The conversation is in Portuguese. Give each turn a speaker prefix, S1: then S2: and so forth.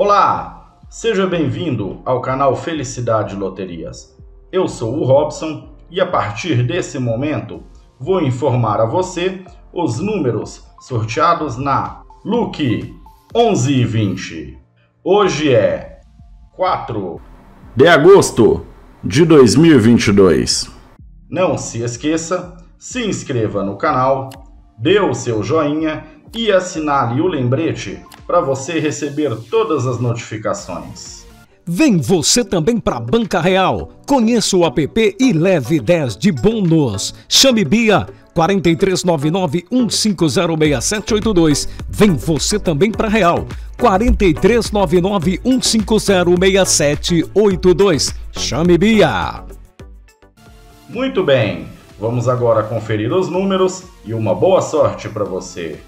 S1: Olá, seja bem-vindo ao canal Felicidade Loterias. Eu sou o Robson e a partir desse momento vou informar a você os números sorteados na Luke 11 e 20. Hoje é 4
S2: de agosto de 2022.
S1: Não se esqueça, se inscreva no canal, dê o seu joinha e assinale o lembrete para você receber todas as notificações.
S3: Vem você também para Banca Real. Conheça o app e leve 10 de bônus. Chame Bia 4399-1506782. Vem você também para Real. 4399-1506782. Chame Bia.
S1: Muito bem, vamos agora conferir os números e uma boa sorte para você.